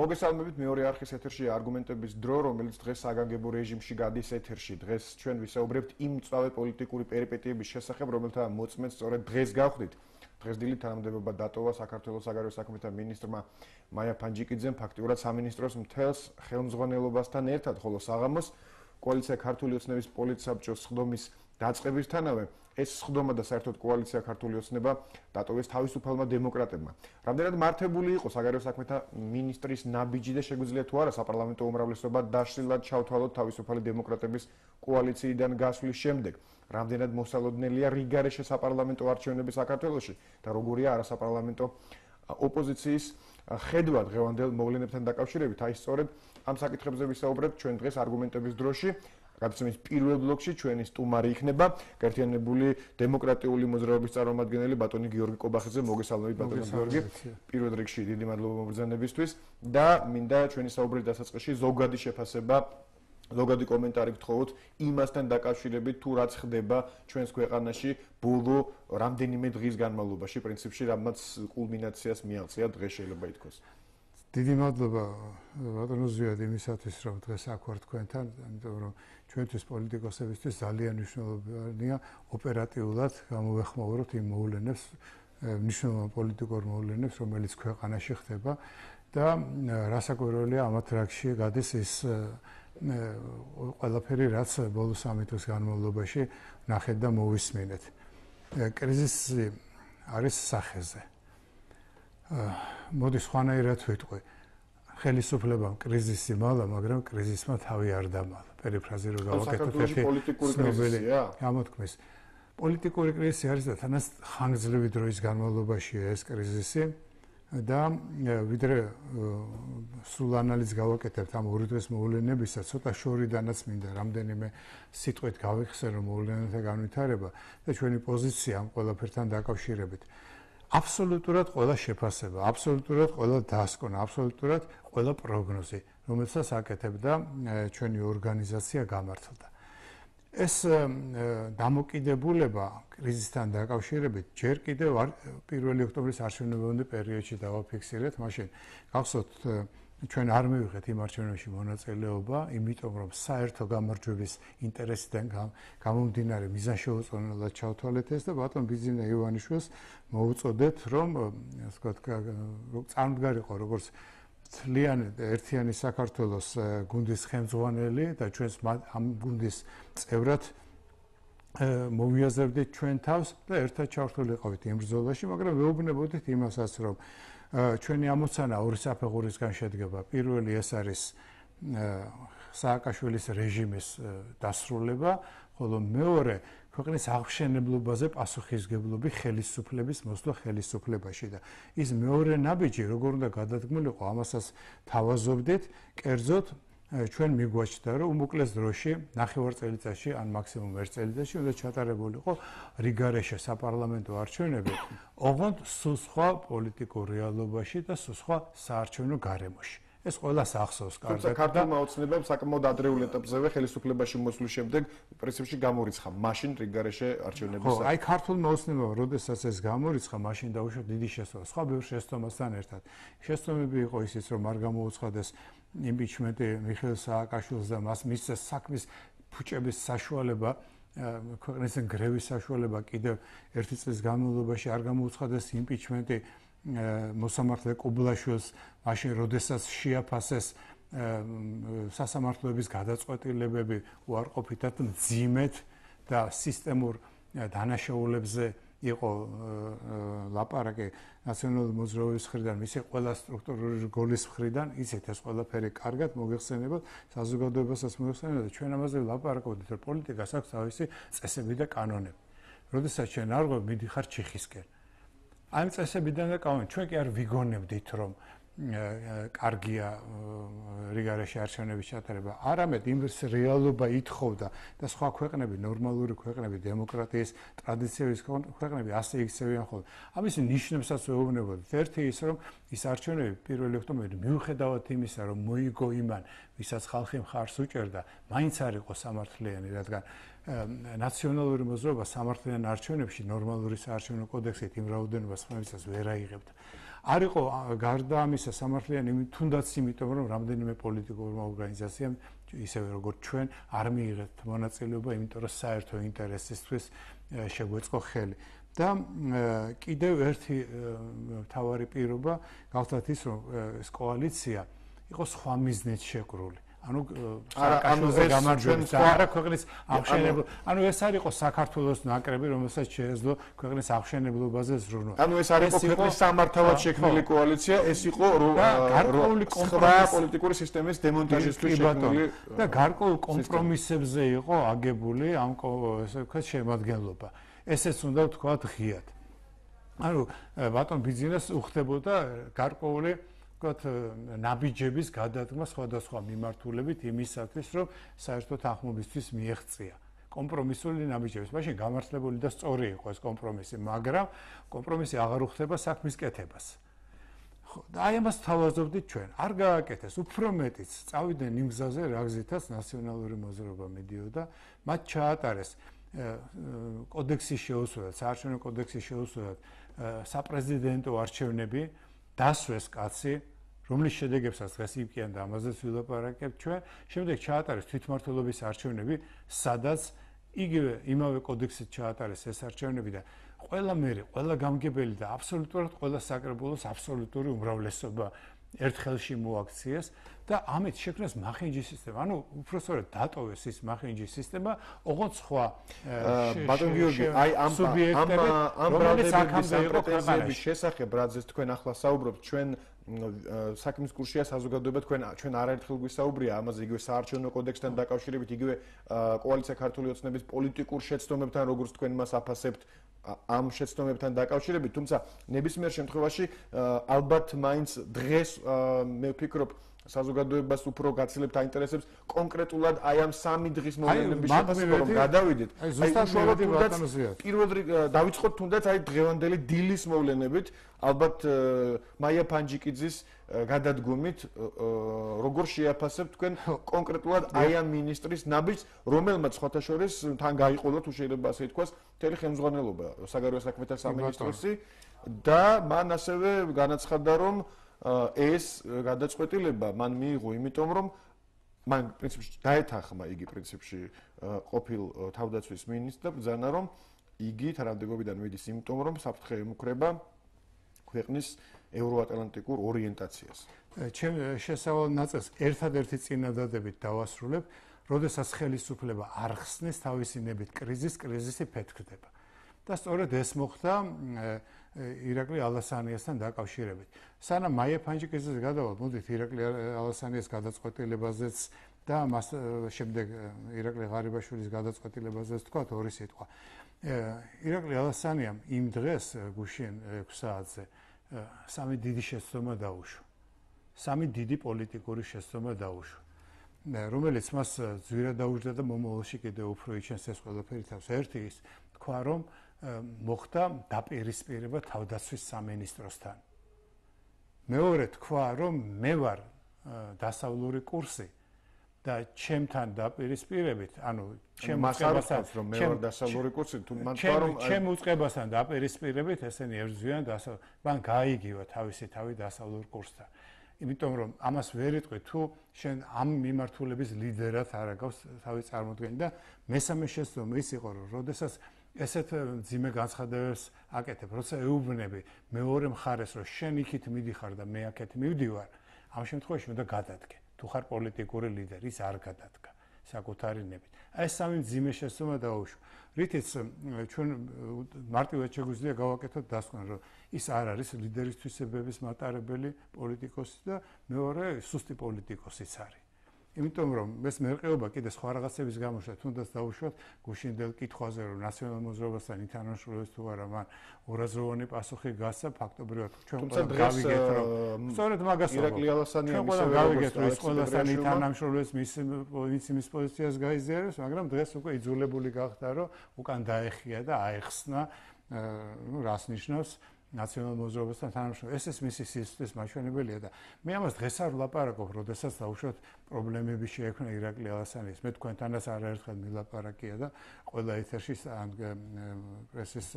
მოგესალმებით მეორე არხის ეთერში არგუმენტების დრო, რომელიც დღეს საგანგებო რეჟიმში გადის ეთერში. დღეს ჩვენ ვისაუბრებთ იმ წავე პოლიტიკური პერიპეტიების შესახებ, რომელთა მოწმენს სწორედ დღეს გავხდით. დღეს დილით თანამდებობა დატოვა საქართველოს საგარეო საქმეთა მინისტრმა მაია ფანჯიკიძემ ფაქტიურად სამინისტროს მთელს ხელმძღვანელობასთან ერთად, ხოლო საღამოს კოალიცია ქართული ოცნების პოლიტსაბჭოს სხდომის დაწყებისთანავე ეს სხდომა და საერთოდ კოალიცია ქართული ოცნება დატოვეს თავისუფალმა დემოკრატებმა. რამდენად მართებული იყო საგარეო საქმეთა მინისტრის ნაბიჯი და შეგვიძლია თუ არა საპარლამენტო უმრავლესობა დაშლილად ჩავთვალოთ თავისუფალი დემოკრატების კოალიციიდან გასვლის შემდეგ. რამდენად მოსალოდნელია რიგარეშე საპარლამენტო არჩევნები საქართველოში და როგორია არასაპარლამენტო ოპოზიციის ხედვა დღევანდელ მოვლენებთან დაკავშირებით. აი სწორედ ამ საკითხებზე ვისაუბრებთ ჩვენ დღეს არგუმენტების დროში. გადაცემის პირველ ბლოკში ჩვენი სტუმარი იქნება. გაერთიანებული დემოკრატიული მოძრაობის წარმომადგენელი ბატონი გიორგი კობახიძე მოგესალმებით ბატონი გიორგი. პირველ რიგში დიდი მადლობა მოგზანებისთვის და მინდა ჩვენი საუბრის დასაწყისში ზოგადი შეფასება ზოგადი კომენტარი გთხოვოთ იმასთან დაკავშირებით თუ რაც ხდება ჩვენს ქვეყანაში ბოლო რამდენიმე დღის განმავლობაში პრინციპში რამაც კულმინაციას მიაღწია დღეს შეიძლება ითქვას დიდი მადლობა ბატონო ზიად იმისათვის რომ დღეს აქ ვარ თქვენთან ამიტომ რომ ჩვენთვის პოლიტიკოსებისთვის ძალიან მნიშვნელოვანია ოპერატიულად გამოვეხმაუროთ იმ მოვლენებს მნიშვნელოვან პოლიტიკურ მოვლენებს რომელიც ქვეყანაში ხდება და რასაკვირველია ამათ რაგში გადის ის ყველაფერი რაც ბოლო სამი თვის განმავლობაში ნახეთ და მოვისმინეთ. კრიზისი არის სახეზე მოდი სხვანაირად ვიტყვი ხელისუფლებამ კრიზისი მალა მაგრამ კრიზისმა თავი არ დამალა პერიფრაზი რო გავაკეთოთ ერთი პოლიტიკური კრიზისია. გამოთქმის. პოლიტიკური კრიზისი არის და თანაც ხანგრძლივი დროის განმავლობაშია ეს კრიზისი და ვიდრე სულ ანალიზ გავაკეთებთ ამ ორი დღის მოვლენებისა, ცოტა შორიდანაც მინდა რამდენიმე სიტყვით გავიხსენო მოვლენათა განვითარება და ჩვენი პოზიცია ამ ყველაფერთან დაკავშირებით. აბსოლუტურად ყველა შეფასება, აბსოლუტურად ყველა დასკვნა, აბსოლუტურად ყველა პროგნოზი რომელსაც აკეთებდა ჩვენი ორგანიზაცია გამართლდა. ეს დამოკიდებულება კრიზისთან დაკავშირებით ჯერ კიდევ 1 ოქტომბრის არჩევნებამდე პერიოდში დავაფიქსირეთ, მაშინ გახსოვთ ჩვენ არ მივიღეთ იმ არჩევნებში მონაწილეობა, იმიტომ რომ საერთო გამარჯვების ინტერესიდან გამომდინარე მიზანშეუწყებლად ჩავთვალეთ ეს და ბატონ ბიზინა ივანიშვილს მოუწოდეთ, რომ ასე ვთქვათ, წარმდგარიყო როგორც ძალიან ერთიანი საქართველოს გუნდის ხელმძღვანელი და ჩვენს ამ გუნდის წევრად მოვიაზრდით ჩვენ თავს და ერთად ჩავთვლილიყავით იმ ბრძოლაში, მაგრამ ვეუბნებოდით იმასაც, რომ ჩვენი ამოცანა ორი საფეხურისგან შედგება. პირველი ეს არის სააკაშვილის რეჟიმის დასრულება, ხოლო მეორე ქვეყნის აღშენებლობაზე პასუხისგებლობი ხელისუფლების მოსვლა ხელისუფლებაში და ის მეორე ნაბიჯი როგორ უნდა გადადგმულიყო ამასაც თავაზობდით კერძოდ ჩვენ მიგვაჩნდა რომ უმოკლეს დროში ნახევარ წელიწადში ან მაქსიმუმ ერთ წელიწადში უნდა ჩატარებულიყო რიგარეშე საპარლამენტო არჩევნები ოღონდ სულ სხვა პოლიტიკურ რეალობაში და სულ სხვა საარჩევნო გარემოში ეს ყველას ახსოვს კარგად. თუმცა ქართულმა ოცნებამ საკმაოდ ადრეულ ეტაპზევე ხელისუფლებაში მოსვლის შემდეგ პრინციპში გამორიცხა მაშინ რიგარეშე არჩევნების ხო, აი ქართულმა ოცნებამ როდესაც ეს გამორიცხა, მაშინ დაუშვათ დიდი შესწორება. სხვა ბევრ შესწომასთან ერთად. შესწომები იყო ისიც, რომ არ გამოუცხადეს იმპიჩმენტი მიხეილ სააკაშვილს და მას მისცეს საქმის ფუჭების საშუალება ქვეყნის გრევის საშუალება კიდევ ერთი წლის განმავლობაში არ გამოუცხადეს იმპიჩმენტი მოსამართლე კუბლაშვილს მაშინ როდესაც შეაფასეს სასამართლოების გადაწყვეტილებები უარყოფითად მძიმედ და სისტემურ დანაშაულებზე იყო ლაპარაკი ნაციონალური მოძრაობის მხრიდან, მისი ყველა სტრუქტურული გოლის მხრიდან, იცით ეს ყველაფერი კარგად მოგეხსენებათ, საზოგადოებასაც მოგეხსენებათ და ჩვენ ამაზე ლაპარაკობთ, რომ პოლიტიკას აქვს თავისი წესები და კანონები. როდესაც ჩვენ არ გვაქვს მიდიხარ ჩიხისკენ. აი წესებიდან და კანონი ჩვენ კი არ ვიგონებდით რომ კარგია რიგარეში არჩევნების ჩატარება. არამედ იმის რეალობა ითხოვდა და სხვა ქვეყნები, ნორმალური ქვეყნები, დემოკრატიის ტრადიციების ქვეყნები ასე იქცევიან ხოლმე. ამის ნიშნებსაც ვეუბნებოდით. ერთი ის რომ ის არჩევნები 1 ოქტომბერი მიუხედავად იმისა, რომ მოიგო იმან, ვისაც ხალხი მხარს უჭერდა, მაინც არ იყო სამართლიანი, რადგან ნაციონალური მოძრაობა სამართლიან არჩევნებში ნორმალური საარჩევნო კოდექსით იმ რაოდენობას ხმებისას ვერ აიღებდა. არ იყო გარდა ამისა სამართლიანი თუნდაც იმიტომ რომ რამდენიმე პოლიტიკურმა ორგანიზაციამ ისევე როგორც ჩვენ არ მიიღეთ მონაწილეობა იმიტომ რომ საერთო ინტერესისთვის შეგვეწყო ხელი და კიდევ ერთი თავარი პირობა გახლავთ ის რომ ეს კოალიცია იყო სხვა მიზნით შეკრული ანუ საკაშოზე გამარჯვების და არა ქვეყნის აღშენებლ ანუ ეს არ იყო საქართველოს ნაკრები რომელსაც შეეძლო ქვეყნის აღშენებლობაზე ზრუნვა. ანუ ეს არ იყო ქვეყნის სამართავად შექმნილი კოალიცია ეს იყო გარკვეული პოლიტიკური სისტემის დემონტაჟისთვის შექმნილი და გარკვეულ კომპრომისებზე იყო აგებული ამ ესე ვქოთ შემადგენლობა. ესეც უნდა ვთქვათ ღიად. ანუ ბატონ ბიზნეს უხდებოდა გარკვეული ვთქვათ, ნაბიჯების გადადგმა სხვადასხვა მიმართულებით იმისათვის, რომ საერთოდ ახმობისთვის მიეღწია კომპრომისული ნაბიჯების. მაშინ გამართლებული და სწორი იყო ეს კომპრომისი, მაგრამ კომპრომისი აღარ უხდება საქმის კეთებას. ხო, და აი ამას თავაზობდით ჩვენ. არ გააკეთეს, უფრო მეტიც წავიდნენ იმ გზაზე, რა გზითაც ნაციონალური მოძრაობა მიდიოდა, მათ ჩაატარეს კოდექსის შეუსრულად, საარჩევნო კოდექსის შეუსრულად საპრეზიდენტო არჩევნები, დასვეს კაცი, რომლის შედეგებსაც დღეს იფკიან და ამაზეც ვილაპარაკებთ ჩვენ, შემდეგ ჩაატარეს თვითმმართველობის არჩევნები, სადაც იგივე იმავე კოდექსით ჩაატარეს ეს არჩევნები და ყველა მერე, ყველა გამგებელი და აბსოლუტურად ყველა საკრებულოს აბსოლუტური უმრავლესობა ერთხელში მოაქციეს და ამით შექმნეს მახინჯის სისტემა. ანუ უბრალოდ დატოვეს ის მახინჯის სისტემა, ოღონდ სხვა ბატონ გიორგი, აი ამ ამ ამ ბრალდების პრეტენზიების შესახებ, რადგან თქვენ ახლა საუბრობთ, ჩვენ საქმის კურსია საზოგადოება თქვენ ჩვენ არაერთხელ გვისაუბრია ამაზე იგივე საარჩევნო კოდექსთან დაკავშირებით იგივე კოალიცია ქართული ოცნების პოლიტიკურ შეცდომებთან როგორც თქვენ მას აფასებთ ამ შეცდომებთან დაკავშირებით თუმცა ნებისმიერ შემთხვევაში ალბათ მაინც დღეს მე ვფიქრობ საზოგადოებას უფრო გაცილებთ აინტერესებს კონკრეტულად აი ამ სამი დღის მომენტების შესახებ რომ გადავიდეთ. აი ზუსტად შევედით პირველ რიგ დავიწყოთ თუნდაც აი დღევანდელი დილის მოვლენებით ალბათ მაია ფანჯიკიძის გადადგომით როგორ შეაფასებთ თქვენ კონკრეტულად აი ამ ministris ნაბიჯს რომელმაც სხვათა შორის თან გაიყოლა თუ შეიძლება ასე ითქვას მთელი ხელმძღვანელობა საგარეო საქმეთა სამინისტროსი და მან ასევე განაცხადა რომ ეს გადაწყვეტილება მან მიიღო იმიტომ რომ მან პრინციპში დაეთანხმა იგი პრინციპში ყოფილ თავდაცვის მინისტრს და ბრძანა რომ იგი თანამდებობიდან მიდის იმიტომ რომ საფრთხე ემუქრება ქვეყნის ევროატლანტიკურ ორიენტაციას. ჩემ შესავალ ნაწილს ერთადერთი წინადადებით დავასრულებ, როდესაც ხელისუფლება არ ხსნის თავისი ნებით კრიზის, კრიზისი ფეთქდება. და სწორედ ეს მოხდა ირაკლი ალასანიასთან დაკავშირებით. სანამ მაია ფანჯიკიძეს გადავალ, მოდით ირაკლი ალასანიას გადაწყვეტილებაზეც და მას შემდეგ ირაკლი ღარიბაშვილის გადაწყვეტილებაზეც თქვა ორი სიტყვა. ირაკლი ალასანიამ იმ დღეს გუშინ 6 საათზე სამი დიდი შეცდომა დაუშვა. სამი დიდი პოლიტიკური შეცდომა დაუშვა. რომელიც მას ძვირად დაუჯდა და მომავალში კიდევ უფრო იჩენს ეს ყველაფერი თავს. ერთი ის თქვა რომ მოხდა დაპირისპირება თავდაცვის სამინისტროსთან. მეორე თქვა, რომ მე ვარ დასავლური კურსი და ჩემთან დაპირისპირებით, ანუ ჩემ მასწავლებლად რომ მე ვარ დასავლური კურსი, თუ მან თქვა რომ ჩემ უწყებასთან დაპირისპირებით, ესენი ერთზვიან დასავლ, მან გაიგივა თავისი თავი დასავლურ კურსთან. იმიტომ რომ ამას ვერ იტყვი თუ შენ ამ მიმართულების ლიდერად არ აგავს თავი წარმოდგენი და მესამე შეცდომა ის იყო რომ როდესაც ესეთ ძიმე განცხადებებს აკეთებ, როცა ეუბნები მეორე მხარეს, რომ შენ იქით მიდიხარ და მე აქეთ მივდივარ, ამ შემთხვევაში უნდა გადადგე. თუ ხარ პოლიტიკური ლიდერი, ის არ გადადგა საკუთარი ნებით. აი ეს სამი ძიმე შეცდომა დაუშვა. რითიც ჩვენ მარტივად შეგვიძლია გავაკეთოთ დასკვნა, რომ ის არ არის ლიდერის თვისებების მატარებელი პოლიტიკოსი და მეორე სუსტი პოლიტიკოსიც არის. იმიტომ რომ ეს მერყეობა კიდე სხვა რაღაცების გამოშვა თუნდაც დაუშვათ გუშინდელ კითხვაზე რომ ნაციონალურ მოძრაობასთან ითანაშროებს თუ არა მან ორაზროვანი პასუხი გასცა ფაქტობრივად ჩვენ ყველა გავიგეთ რომ სწორედ მაგას ირაკლი ალასანიანი მისე გავიგეთ რომ ეს ყველასთან ითანამშრომლებს მის მის პოზიციას გაიზიარებს მაგრამ დღეს უკვე იძულებული გახდა რომ უკან დაეხია და აეხსნა ну რას ნიშნავს ნაციონალურ მოძრაობასთან თანამშრომლობა. ეს ეს მისი სისტემის მაჩვენებელია და მე ამას დღეს არ ვლაპარაკობ, როდესაც დაუშვათ პრობლემები შეექმნა ირაკლი ალასანის. მე თქვენთანაც არაერთხელ მილაპარაკია და ყველა ეთერში ან პრესის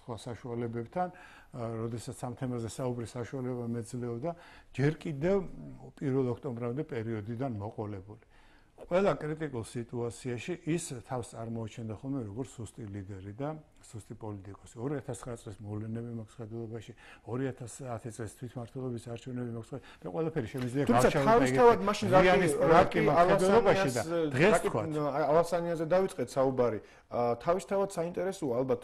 სხვა საშუალებებთან, როდესაც ამ თემაზე საუბრის საშუალება მეძლეობდა, ჯერ კიდევ 1 ოქტომბრამდე პერიოდიდან მოყოლებული. ყველა კრიტიკულ სიტუაციაში ის თავს წარმოაჩენდა ხოლმე როგორც სუსტი ლიდერი და სუსტი პოლიტიკოსი. 2009 წლის მოვლენები მაქვს ხედულობაში, 2010 წლის თვითმმართველობის არჩევნები მაქვს და ყველაფერი შემიძლია გავჩერდო. თუმცა თავისთავად მაშინ რაკი ალასანიას დღეს თქვა. ალასანიაზე დავიწყეთ საუბარი. თავისთავად საინტერესოა ალბათ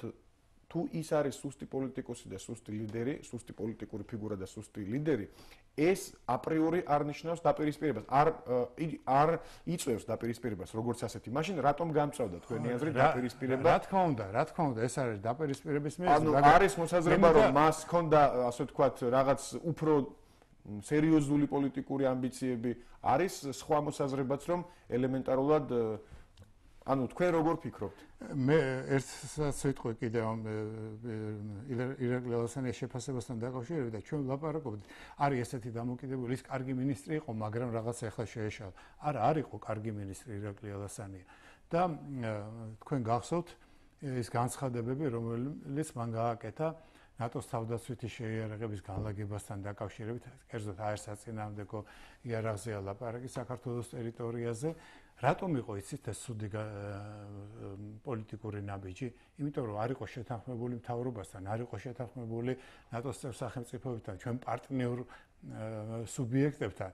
თუ ის არის სუსტი პოლიტიკოსი და სუსტი ლიდერი, სუსტი პოლიტიკური ფიგურა და სუსტი ლიდერი, ეს აპრიორი არ ნიშნავს დაპირისპირებას. არ არ იწევს დაპირისპირებას როგორც ასეთი. მაშინ რატომ გამწავდა თქვენი აზრით დაპირისპირება? რა თქმა უნდა, რა თქმა უნდა, ეს არის დაპირისპირების მიზეზი, ანუ არის მოსაზრება, რომ მას ჰქონდა ასე ვთქვათ, რაღაც უფრო სერიოზული პოლიტიკური ამბიციები, არის სხვა მოსაზრებაც, რომ ელემენტარულად ანუ თქვენ როგორ ფიქრობთ? მე ერთსაც ვიტყვი კიდე ამ ირაკლი ალასანიას შეფასებასთან დაკავშირებით და ჩვენ ვლაპარაკობთ, არის ესეთი დამოკიდებული, ის კარგი მინისტრი იყო, მაგრამ რაღაცა ახლა შეეშალა. არა, არ იყო კარგი მინისტრი ირაკლი ალასანია. და თქვენ გახსოვთ ის განცხადებები, რომელიც მან გააკეთა ნატოს თავდაცვითი შეიარაღების განლაგებასთან დაკავშირებით, კერძოდ აერსაწინააღმდეგო იარაღზე ლაპარაკი საქართველოს ტერიტორიაზე. რატომ იყო იცით ეს სუდი პოლიტიკური ნაბიჯი? იმიტომ რომ არ იყო შეთანხმებული მთავრობასთან, არ იყო შეთანხმებული ნატოს წევრ სახელმწიფოებთან, ჩვენ პარტნიორ სუბიექტებთან.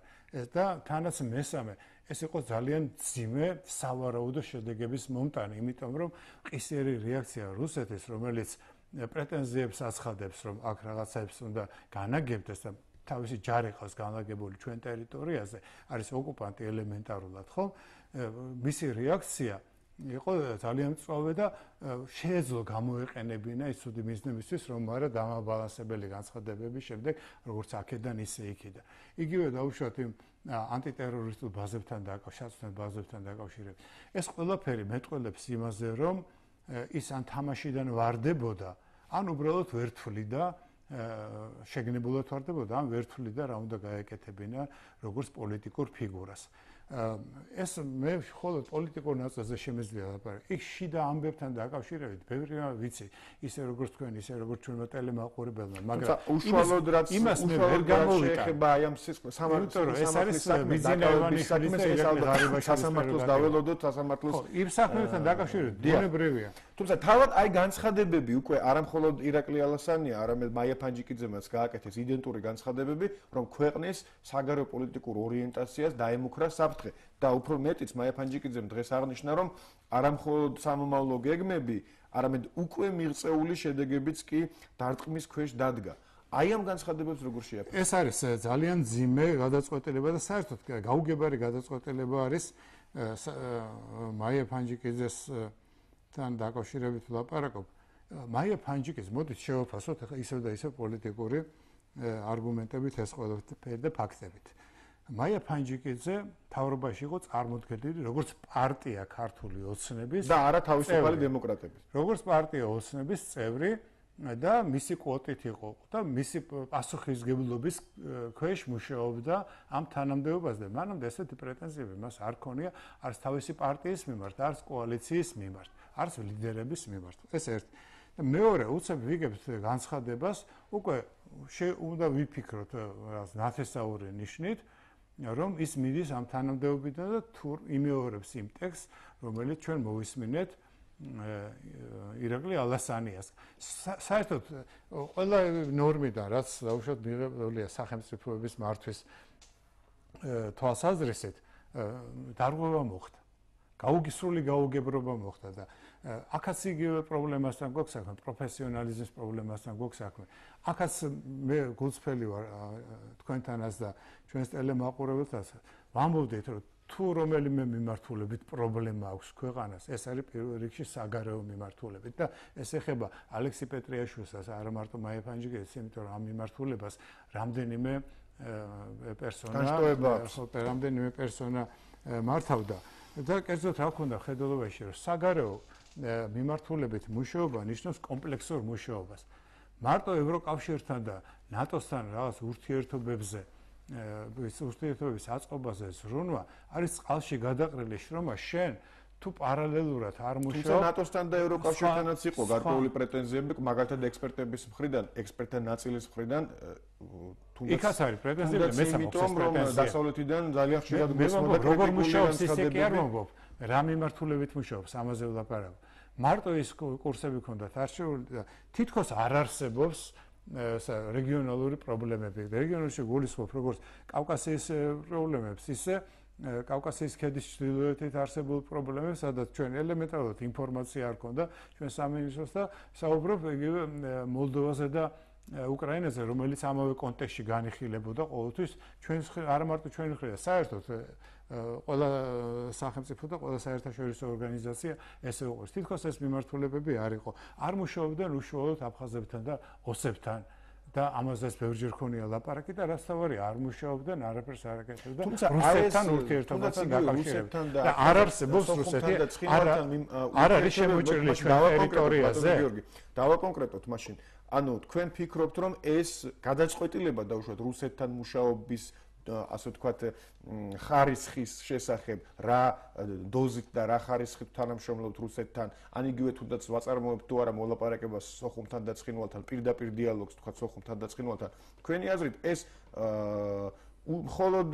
და თანაც მესამე, ეს იყო ძალიან ძიმე სავარაუდო შედეგების მომტანი, იმიტომ რომ ყისერი რეაქცია რუსეთის, რომელიც პრეტენზიებს აცხადებს, რომ აქ რაღაცაებს უნდა განაგებდეს და თავისი ჯარი ყავს განლაგებული ჩვენ ტერიტორიაზე, არის ოკუპანტი ელემენტარულად, ხო? მისი რეაქცია იყო ძალიან მწვავე და შეეძლო გამოეყენებინა ის ცუდი მიზნებისთვის, რომ არა დამაბალანსებელი განცხადებების შემდეგ, როგორც აქედან ისე იქიდან. იგივე დავუშვათ იმ ანტიტერორისტულ ბაზებთან დაკავშირებით, ბაზებთან დაკავშირებით. ეს ყველაფერი მეტყველებს იმაზე, რომ ის ან თამაშიდან ვარდებოდა, ან უბრალოდ ვერ თვლიდა შეგნებულად ვარდებოდა, ან ვერ თვლიდა რა უნდა გაეკეთებინა როგორც პოლიტიკურ ფიგურას. ეს მე მხოლოდ პოლიტიკურ ნაწილზე შემეძლია ლაპარაკი. იქ შიდა ამბებთან დაკავშირებით ბევრი რამ ვიცი, ისე როგორც თქვენ, ისე როგორც ჩვენმა ტელემაყურებელმა, მაგრამ უშუალოდ რაც იმას მე ვერ გამოვიდა. ეხება აი ამ სამართლის ეს არის ბიზნესოვანი ხალხი სასამართლოს დაველოდოთ სასამართლოს იმ საქმეებთან დაკავშირებით დიებრივია. თუმცა თავად აი განცხადებები უკვე არამხოლოდ ირაკლი ალასანია, არამედ მაია ფანჯიკიძემაც გააკეთეს იდენტური განცხადებები, რომ ქვეყნის საგარეო პოლიტიკურ ორიენტაციას დაემუქრა საფრთხე და უფრო მეტიც მაია ფანჯიკიძემ დღეს აღნიშნა, რომ არამხოლოდ სამომავლო გეგმები, არამედ უკვე მიღწეული შედეგებიც კი დარტყმის ქვეშ დადგა. აი ამ განცხადებებს როგორ შეაფასებთ? ეს არის ძალიან ძიმე გადაწყვეტილება და საერთოდ გაუგებარი გადაწყვეტილება არის მაია ფანჯიკიძეს თან დაკავშირებით ვლაპარაკობ. მაია ფანჯიკის მოდით შევაფასოთ ახლა ისევ და ისევ პოლიტიკური არგუმენტებით ეს ყველაფერი და ფაქტებით. მაია ფანჯიკიძე თავრობაში იყო წარმოდგენილი როგორც პარტია ქართული ოცნების და არა თავისუფალი დემოკრატების. როგორც პარტია ოცნების წევრი და მისი კვოტით იყო და მისი პასუხისგებლობის ქვეშ მუშაობდა ამ თანამდებობაზე და მანამდე ესეთი პრეტენზიები მას არ ქონია არც თავისი პარტიის მიმართ, არც კოალიციის მიმართ. არც ლიდერების მიმართ. ეს ერთ. და მეორე, უცებ ვიგებთ განცხადებას, უკვე უნდა ვიფიქროთ რაღაც ნათესაური ნიშნით, რომ ის მიდის ამ თანამდებობიდან და თუ იმეორებს იმ ტექსტს, რომელიც ჩვენ მოვისმინეთ ირაკლი ალასანიას. საერთოდ ყველა ნორმიდან, რაც დაუშვათ მიღებულია სახელმწიფოების მართვის თვალსაზრისით, დარღვევა მოხდა. გაუგისრული გაუგებრობა მოხდა და აქაც იგივე პრობლემასთან გვაქვს საქმე, პროფესიონალიზმის პრობლემასთან გვაქვს საქმე. აქაც მე გულწრფელი ვარ თქვენთანაც და ჩვენს ტელემაყურებელთანაც. ვამბობდით, რომ თუ რომელიმე მიმართულებით პრობლემა აქვს ქვეყანას, ეს არის პირველ რიგში საგარეო მიმართულებით. და ეს ეხება ალექსი პეტრიაშვილსაც, არა მარტო მაია ფანჯიკეს, იმიტომ რომ ამ მიმართულებას რამდენიმე პერსონა, რამდენიმე პერსონა მართავდა. და კერძოდ რა ქონდა ხედულობაში რომ საგარეო მიმართულებით მუშაობა ნიშნავს კომპლექსურ მუშაობას. მარტო ევროკავშირთან და ნატოსთან რაღაც ურთიერთობებზე ეს ურთიერთობების აწყობაზე ზრუნვა არის წყალში გადაყრილი შრომა შენ თუ პარალელურად არ მუშაობ თუმცა ნატოსთან და ევროკავშირთანაც იყო გარკვეული პრეტენზიები მაგალითად ექსპერტების მხრიდან ექსპერტთა ნაწილის მხრიდან თუნდაც იქაც არის პრეტენზიები მე სამწუხაროდ რომ დასავლეთიდან ძალიან ხშირად გასმოდა როგორ მუშაობს ისე კი არ მომგობ რა მიმართულებით მუშაობს ამაზე ვლაპარაკობ. მარტო ის კურსები ქონდათ არჩეული თითქოს არ არსებობს ესა რეგიონალური პრობლემები რეგიონში გულისხმობ როგორც კავკასიის პრობლემებს ისე კავკასიის ქედის ჩრდილოეთით არსებულ პრობლემებს, სადაც ჩვენ ელემენტარულად ინფორმაცია არ ქონდა ჩვენ სამინისტროს და საუბრობ იგივე მოლდოვაზე და უკრაინაზე, რომელიც ამავე კონტექსტში განიხილებოდა ყოველთვის ჩვენს არ მარტო ჩვენი ხრია, საერთოდ ყველა სახელმწიფო და ყველა საერთაშორისო ორგანიზაცია ესე უყურს. თითქოს ეს მიმართულებები არ იყო. არ მუშაობდნენ უშუალოდ აფხაზებთან და ოსებთან. და ამაზეც ბევრჯერ ხონია ლაპარაკი და რასთავარი არ მუშაობდნენ არაფერს არ აკეთებდა რუსეთთან ურთიერთობასთან დაკავშირებით და არ არსებობს რუსეთი არ არ არის შემოჭრილი ჩვენ ტერიტორიაზე დავაკონკრეტოთ მაშინ ანუ თქვენ ფიქრობთ რომ ეს გადაწყვეტილება დაუშვათ რუსეთთან მუშაობის ასე ვთქვათ ხარისხის შესახებ რა დოზით და რა ხარისხით თანამშრომლობთ რუსეთთან. ან იგივე თუნდაც ვაწარმოებთ თუ არა მოლაპარაკებას სოხუმთან და ცხინვალთან პირდაპირ დიალოგს თქვათ სოხუმთან და ცხინვალთან. თქვენი აზრით ეს მხოლოდ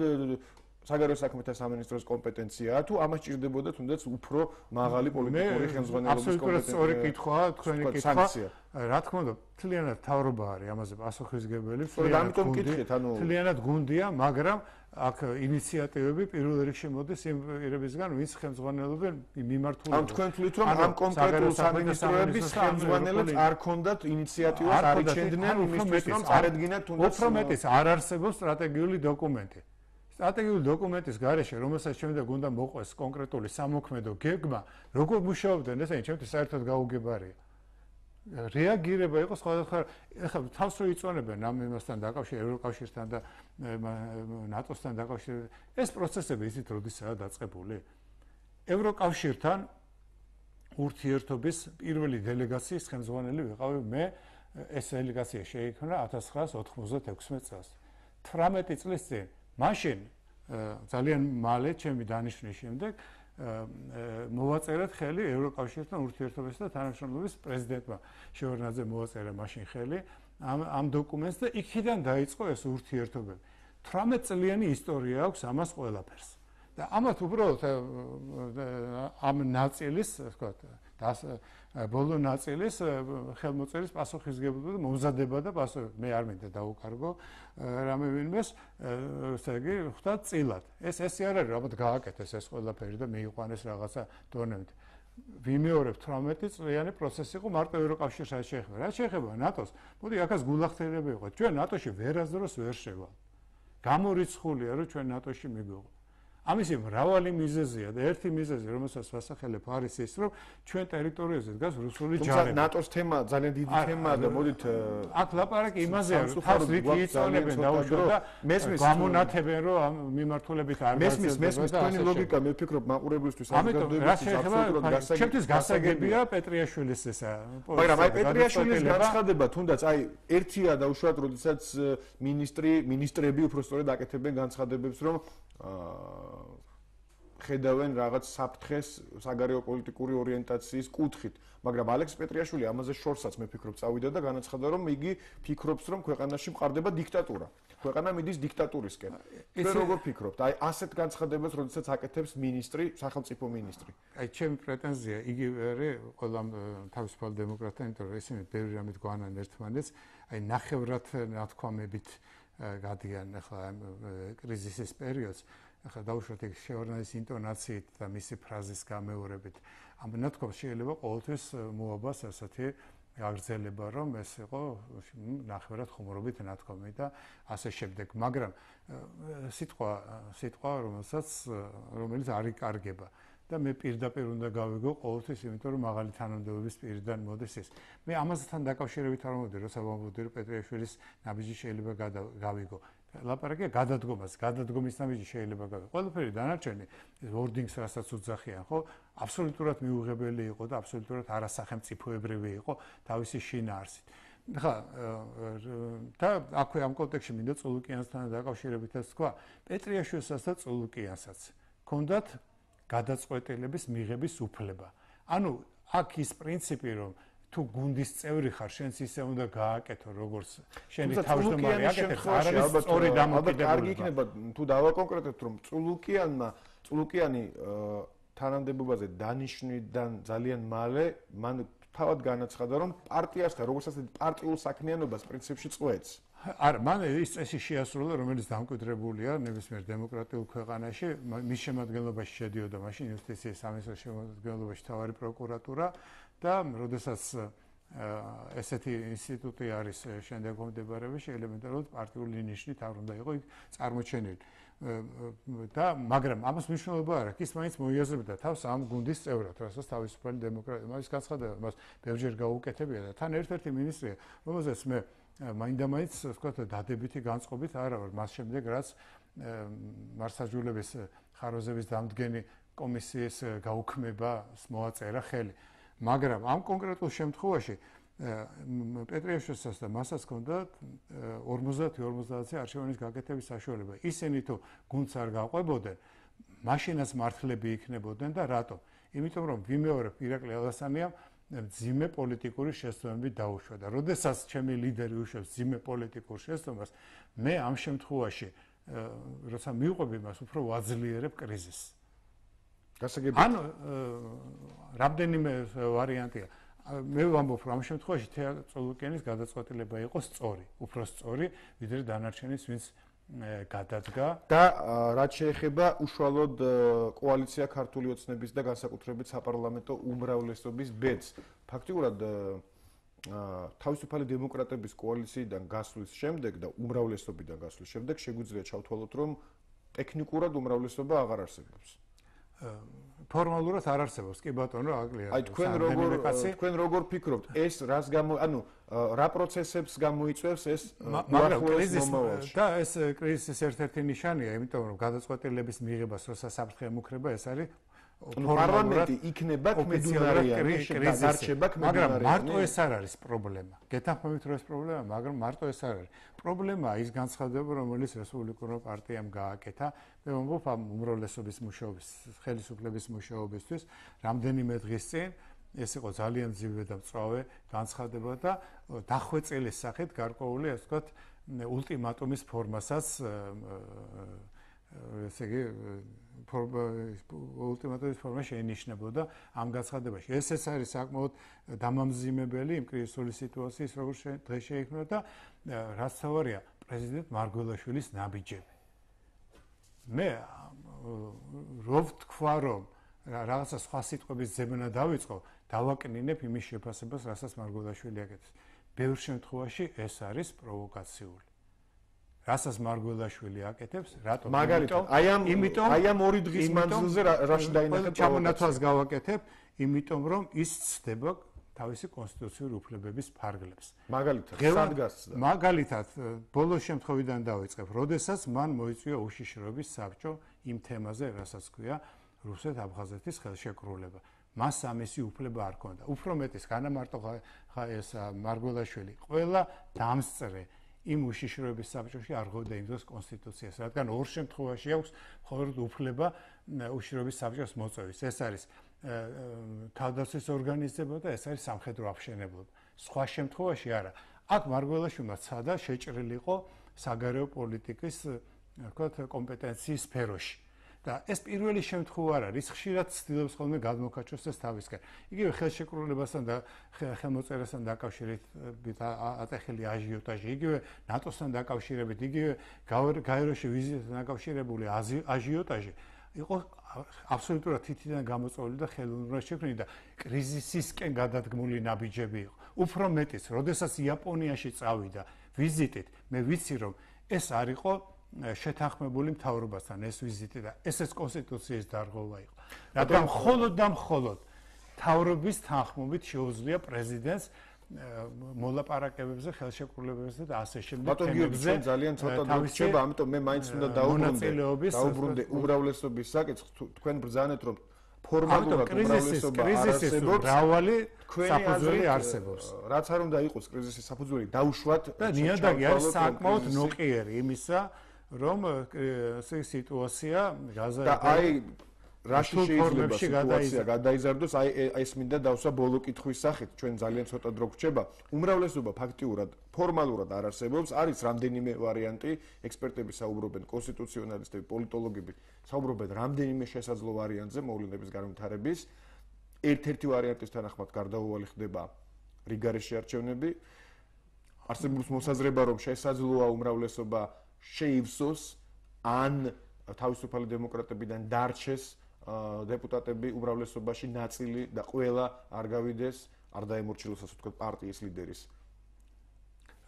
საგარეო საქმეთა სამინისტროს კომპეტენციაა თუ ამას ჭირდებოდა თუნდაც უფრო მაღალი პოლიტიკური ხელმძღვანელობის კომპეტენცია? აბსოლუტურად სწორი კითხვაა, თქვენი კითხვა. რა თქმა უნდა, თლიანად თავრობა არის ამაზე პასუხისგებელი. სწორედ ამიტომ გითხეთ, ანუ თლიანად გუნდია, მაგრამ აქ ინიციატივები პირველ რიგში მოდის იმ პირებისგან, ვინც ხელმძღვანელობენ მიმართულებით. ამ თქვენ თვლით, რომ ამ კონკრეტულ სამინისტროების ხელმძღვანელებს არ ქონდათ ინიციატივას არ იჩენდნენ იმისთვის, რომ წარედგინათ თუნდაც უფრო მეტის არ არსებობს სტრატეგიული დოკუმენტი. სტრატეგიული დოკუმენტის გარეშე, რომელსაც შემდეგ უნდა მოყვეს კონკრეტული სამოქმედო გეგმა, როგორ მუშაობდნენ, ესენი ჩემთვის საერთოდ გაუგებარია. რეაგირება იყო სხვადასხვა, ეხლა თავს რო იწონებენ ამ იმასთან დაკავშირებით, ევროკავშირთან და ნატოსთან დაკავშირებით, ეს პროცესები ისეთ როდისაა დაწყებული. ევროკავშირთან ურთიერთობის პირველი დელეგაციის ხელმძღვანელი ვიყავი მე, ეს დელეგაცია შეიქმნა 1996 წელს. 18 წლის წინ მაშინ ძალიან მალე ჩემი დანიშნვის შემდეგ მოვაწერეთ ხელი ევროკავშირთან ურთიერთობასა და თანამშრომლობის პრეზიდენტმა. შევარნაძე მოვაწერა მაშინ ხელი ამ ამ დოკუმენტს და იქიდან დაიწყო ეს ურთიერთობები. 18 წლიანი ისტორია აქვს ამას ყველაფერს. და ამათ უბრალოდ ამ ნაწილის ასე ვთქვათ ბოლო ნაწილის ხელმოწერის პასუხისგებლობა და მომზადება და პასუხი მე არ მინდა დაუკარგო რამე ვინმეს ესე იგი ხვდა წილად. ეს ესე არ არის რაბათ გააკეთეს ეს ყველაფერი და მიიყვანეს რაღაცა დონემდე ვიმეორებ 18 წლიანი პროცესი იყო მარტო ევროკავშირს არ შეეხება. რა შეეხება ნატოს? მოდი ახაც გულახდელები იყო. ჩვენ ნატოში ვერასდროს ვერ შევალ. გამორიცხულია რომ ჩვენ ნატოში მიგვიღო ამისი მრავალი მიზეზია და ერთი მიზეზი რომელსაც ვასახელებ არის ის რომ ჩვენ ტერიტორიაზე დგას რუსული ჯარები. თუმცა ნატოს თემა ძალიან დიდი თემაა და მოდით აქ ლაპარაკი იმაზეა რომ თავს რითი იწონებენ დაუშვათ და მესმის გამონათებენ რომ ამ მიმართულებით არ მესმის მესმის თქვენი ლოგიკა მე ვფიქრობ მაყურებლისთვის საზოგადოებისთვის აბსოლუტურად გასაგებია. ჩემთვის გასაგებია პეტრიაშვილის ესა. მაგრამ აი პეტრიაშვილის განცხადება თუნდაც აი ერთია დაუშვათ როდესაც მინისტრი მინისტრები უბრალოდ აკეთებენ განცხადებებს რომ ხედავენ რაღაც საფრთხეს საგარეო პოლიტიკური ორიენტაციის კუთხით, მაგრამ ალექს პეტრიაშვილი ამაზე შორსაც მე ფიქრობ წავიდა და განაცხადა რომ იგი ფიქრობს რომ ქვეყანაში მყარდება დიქტატურა. ქვეყანა მიდის დიქტატურისკენ. ეს როგორ ფიქრობთ? აი ასეთ განცხადებას როდესაც აკეთებს ministri, სახელმწიფო ministri. აი ჩემი პრეტენზია იგივე არის ყველა თავისუფალ დემოკრატთან, იმიტომ რომ ისინი ბევრი რამით გვანან ერთმანეთს, აი ნახევრად ნათქვამებით გადიან ახლა კრიზისის პერიოდს ახლა დაუშვათ ეგ შევარნაის ინტონაციით და მისი ფრაზის გამეორებით ამ ნათქვამს შეიძლება ყოველთვის მოაბას ასეთი აგრძელება რომ ეს იყო ნახევრად ხუმრობით ნათქვამი და ასე შემდეგ მაგრამ სიტყვა სიტყვა რომელსაც რომელიც არ იკარგება და მე პირდაპირ უნდა გავიგო ყოველთვის, იმიტომ რომ მაღალი თანამდებობის პირიდან მოდის ეს. მე ამასთან დაკავშირებით არ მომდი, როცა მომდი რომ პეტრიაშვილის ნაბიჯი შეიძლება გავიგო. ლაპარაკია გადადგომას, გადადგომის ნაბიჯი შეიძლება გავიგო. ყველაფერი დანარჩენი ვორდინგს რასაც უძახიან, ხო? აბსოლუტურად მიუღებელი იყო და აბსოლუტურად არასახელმწიფოებრივი იყო თავისი შინაარსით. ხა და აქვე ამ კონტექსში მინდა წულუკიანსთან დაკავშირებითაც თქვა პეტრიაშვილსაც და წულუკიანსაც ქონდათ გადაწყვეტილების მიღების უფლება ანუ აქ ის პრინციპი რომ თუ გუნდის წევრი ხარ შენც ისე უნდა გააკეთო როგორც შენი თავმჯდომარე აკეთებს არ არის სწორი დამოკიდებულება კარგი იქნება თუ დავაკონკრეტებთ რომ წულუკიანმა წულუკიანი თანამდებობაზე დანიშნვიდან ძალიან მალე მან თავად განაცხადა რომ პარტიასთან როგორც ასეთი პარტიულ საქმიანობას პრინციპში წვეთს. არა მან ის წესი შეასრულა რომელიც დამკვიდრებულია ნებისმიერ დემოკრატიულ ქვეყანაში. მის შემადგენლობაში შედიოდა მაშინ იუსტიციის სამინისტროს შემადგენლობაში თავარი პროკურატურა და როდესაც ესეთი ინსტიტუტი არის შემდეგ მომდებარებაში ელემენტარულად პარტიული ნიშნით არ უნდა იყოს იქ წარმოჩენილი. და მაგრამ ამას მნიშვნელობა არ აქვს ის მაინც მოიაზრებდა თავს ამ გუნდის წევრად რასაც თავისუფალი დემოკრატია მას განცხადება მას ბევრჯერ გაუკეთებია და თან ერთ-ერთი მინისტრია რომელზეც მე მაინდა-მაინც ვთქვათ დადებითი განწყობით არა ვარ მას შემდეგ რაც მარსაჯულების ხაროზების დამდგენი კომისიის გაუქმებას მოაწერა ხელი მაგრამ ამ კონკრეტულ შემთხვევაში პეტრიაშვილსაც და მასაც ჰქონდა 50-50-ზე არჩევანის გაკეთების საშუალება. ისინი თუ გუნდს არ გაყვებოდნენ, მაშინაც მართლები იქნებოდნენ და რატო? იმიტომ რომ ვიმეორებ ირაკლი ალასანიამ ძიმე პოლიტიკური შეცდომები დაუშვა და როდესაც ჩემი ლიდერი უშვებს ძიმე პოლიტიკურ შეცდომას, მე ამ შემთხვევაში როცა მივყვები მას, უფრო ვაძლიერებ კრიზისს. გასაგები ანუ რამდენიმე ვარიანტია. მე ვამბობ რომ ამ შემთხვევაში თეატროლოგიანის გადაწყვეტილება იყო სწორი, უფრო სწორი, ვიდრე დანარჩენის, ვინც გადადგა და რაც შეეხება უშუალოდ კოალიცია ქართული ოცნების და განსაკუთრებით საპარლამენტო უმრავლესობის ბედს. ფაქტიურად თავისუფალი დემოკრატების კოალიციიდან გასვლის შემდეგ და უმრავლესობიდან გასვლის შემდეგ შეგვიძლია ჩავთვალოთ რომ ტექნიკურად უმრავლესობა აღარ არსებობს. ფორმალურად არ არსებობს. კი ბატონო აკლია აი თქვენ როგორ თქვენ როგორ ფიქრობთ? ეს რას გამო ანუ რა პროცესებს გამოიწვევს ეს მაგრამ კრიზისი და ეს კრიზისის ერთ-ერთი ნიშანია იმიტომ რომ გადაწყვეტილების მიღებას როცა საფრთხე ემუქრება ეს არის პარლამენტი იქნება კმედულარიანი შეგარჩება მაგრამ მარტო ეს არ არის პრობლემა. გეთანხმებით რომ ეს პრობლემა მაგრამ მარტო ეს არ არის. პრობლემა ის განცხადება რომელიც რესპუბლიკურმა პარტიამ გააკეთა. მე ვამბობ ამ უმრავლესობის მუშაობის ხელისუფლების მუშაობისთვის. რამდენიმე დღის წინ ეს იყო ძალიან ძილვე და მწვავე განცხადება და დახვეწილის სახით გარკვეული ასე ვთქვათ ულტიმატუმის ფორმასაც ესე იგი ულტიმატუმის ფორმა შეინიშნებოდა ამ განცხადებაში. ესეც არის საკმაოდ დამამზიმებელი იმ კრიზისული სიტუაციის, როგორ დღეს შეიქმნა და რაც თავარია პრეზიდენტ მარგველაშვილის ნაბიჯები. მე რო ვთქვა რომ რაღაცა სხვა სიტყვების ზემნა დავიწყო, დავაკნინებ იმის შეფასებას, რასაც მარგველაშვილი აკეთებს. ბევრ შემთხვევაში ეს არის პროვოკაციული. რასაც მარგველაშვილი აკეთებს, რატომ? მაგალითად, აი ამ იმიტომ აი ამ ორი დღის მანძილზე რაში დაინახეთ ჩამონათვალს გავაკეთებ, იმიტომ რომ ის ცდება თავისი კონსტიტუციური უფლებების ფარგლებს. მაგალითად, სადგას მაგალითად, ბოლო შემთხვევიდან დავიწყებ, როდესაც მან მოიწვია უშიშროების საბჭო იმ თემაზე, რასაც ქვია რუსეთ-აფხაზეთის ხელშეკრულება. მას ამისი უფლება არ ქონდა. უფრო მეტის, განა მარტო ხა ეს მარგველაშვილი, ყველა დამსწრე იმ უშიშროების საბჭოში არ ღვდა იმ დროს კონსტიტუციას, რადგან ორ შემთხვევაში აქვს მხოლოდ უფლება უშიშროების საბჭოს მოწვევის. ეს არის თავდაცვის ორგანიზება და ეს არის სამხედრო აღშენებლობა. სხვა შემთხვევაში არა. აქ მარგველაშვილმა ცადა შეჭრილიყო საგარეო პოლიტიკის, თქვათ, კომპეტენციის სფეროში. და ეს პირველი შემთხვევა არ არის. ხშირად ცდილობს ხოლმე გადმოკაჩოს ეს თავისკენ. იგივე ხელშეკრულებასთან და ხელმოწერასთან დაკავშირებით ატეხილი აჟიოტაჟი იგივე ნატოსთან დაკავშირებით იგივე გაეროში ვიზიტთან დაკავშირებული აჟიოტაჟი იყო აბსოლუტურად თითიდან გამოწვეული და ხელოვნურად შექმნილი და კრიზისისკენ გადადგმული ნაბიჯები იყო. უფრო მეტიც როდესაც იაპონიაში წავიდა ვიზიტით მე ვიცი რომ ეს არ იყო შეთანხმებული მთავრობასთან ეს ვიზიტი და ესეც კონსტიტუციის დარღვევა იყო. რადგან მხოლოდ და მხოლოდ მთავრობის თანხმობით შეუძლია პრეზიდენტს მოლაპარაკებებზე, ხელშეკრულებებზე და ასე შემდეგ. ბატონ გიორგი, ძალიან ცოტა დრო რჩება, ამიტომ მე მაინც უნდა დაუბრუნდე. დაუბრუნდე უმრავლესობის საკითხს, თქვენ ბრძანეთ რომ ფორმალურად უმრავლესობა არსებობს მრავალი საფუძველი არსებობს რაც არ უნდა იყოს კრიზისის საფუძველი დაუშვათ და ნიადაგი არის საკმაოდ ნოყიერი იმისა რომ ესე სიტუაცია გაზა და აი რაში შეიძლება სიტუაცია გადაიზარდოს აი ეს მინდა დავსვა ბოლო კითხვის სახით. ჩვენ ძალიან ცოტა დრო გვჭება უმრავლესობა ფაქტიურად ფორმალურად არ არსებობს. არის რამდენიმე ვარიანტი ექსპერტები საუბრობენ კონსტიტუციონალისტები პოლიტოლოგები საუბრობენ რამდენიმე შესაძლო ვარიანტზე მოვლენების განვითარების. ერთ-ერთი ვარიანტის თანახმად გარდაუვალი ხდება რიგარეში არჩევნები. არსებობს მოსაზრება რომ შესაძლოა უმრავლესობა შეივსოს ან თავისუფალი დემოკრატებიდან დარჩეს დეპუტატები უმრავლესობაში ნაწილი და ყველა არ გავიდეს, არ დაემორჩილოს ასე ვთქვათ პარტიის ლიდერის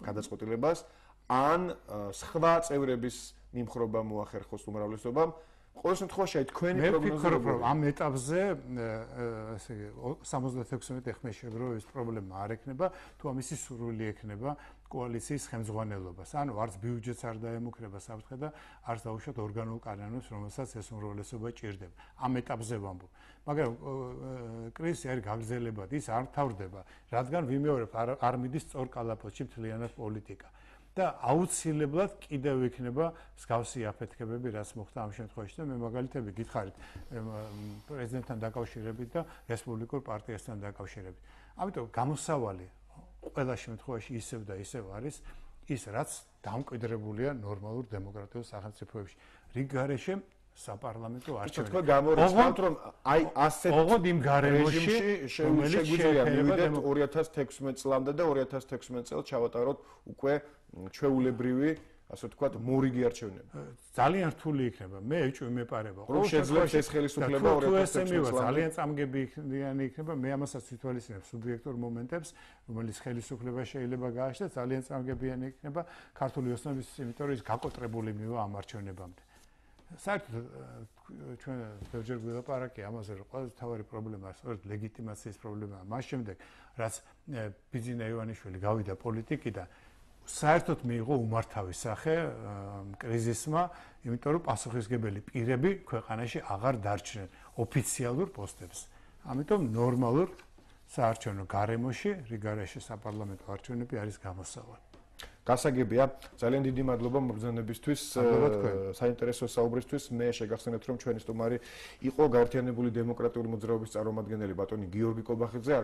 გადაწყვეტილებას, ან სხვა წევრების მიმხრობა მოახერხოს უმრავლესობამ, ყოველ შემთხვევაში აი თქვენი პროგნოზი მე ვფიქრობ რომ ამ ეტაპზე ესე იგი 76 ხმის შეგროვის პრობლემა არ ექნება თუ ამისი სურვილი ექნება კოალიციის ხელმძღვანელობას. ანუ არც ბიუჯეტს არ დაემუქრება საფრთხე და არც დაუშვათ ორგანულ კანონებს რომელსაც ეს უმრავლესობა ჭირდება. ამ ეტაპზე ვამბობ. მაგრამ კრიზისი არის გაგრძელებადი ის არ თავდება რადგან ვიმეორებ არ მიდის სწორ კალაპოტში მთლიანად პოლიტიკა და აუცილებლად კიდევ იქნება მსგავსი აფეთქებები, რაც მოხდა ამ შემთხვევაში და მე მაგალითები გითხარით პრეზიდენტთან დაკავშირებით და რესპუბლიკურ პარტიასთან დაკავშირებით. ამიტომ გამოსავალი ყველა შემთხვევაში ისევ და ისევ არის ის, რაც დამკვიდრებულია ნორმალურ დემოკრატიულ სახელმწიფოებში. რიგ გარეშე საპარლამენტო არჩევნები. თქვენ გამორიცხავთ რომ აი ასეთ ოღონდ იმ გარემოში შეგვიძლია მივიდეთ 2016 წლამდე და 2016 წელს ჩავატაროთ უკვე ჩვეულებრივი ასე ვთქვათ მორიგი არჩევნები. ძალიან რთული იქნება. მე ეჭვი მეპარება. რომ შეძლებს ეს ხელისუფლება 2016 წელს ძალიან წამგები იქნება. მე ამასაც ვითვალისწინებ სუბიექტურ მომენტებს, რომელიც ხელისუფლება შეიძლება გააჩნდეს, ძალიან წამგებიანი იქნება ქართული ოსნობის, იმიტომ რომ ის გაკოტრებული მივა ამ არჩევნებამდე. საერთოდ ჩვენ ბევრჯერ ვილაპარაკე ამაზე, რომ ყველაზე მთავარი პრობლემა სწორედ ლეგიტიმაციის პრობლემაა. მას შემდეგ, რაც ბიძინა ივანიშვილი გავიდა პოლიტიკიდან, საერთოდ მიიღო უმართავი სახე კრიზისმა, იმიტომ რომ პასუხისგებელი პირები ქვეყანაში აღარ დარჩნენ ოფიციალურ პოსტებს. ამიტომ ნორმალურ საარჩევნო გარემოში რიგარეში საპარლამენტო არჩევნები არის გამოსავალი. გასაგებია, ძალიან დიდი მადლობა მოგზაურობისთვის, საინტერესო საუბრისთვის. მე შეგახსენებთ, რომ ჩვენი სტუმარი იყო გაერთიანებული დემოკრატიული მოძრაობის წარმომადგენელი ბატონი გიორგი კობახიძე.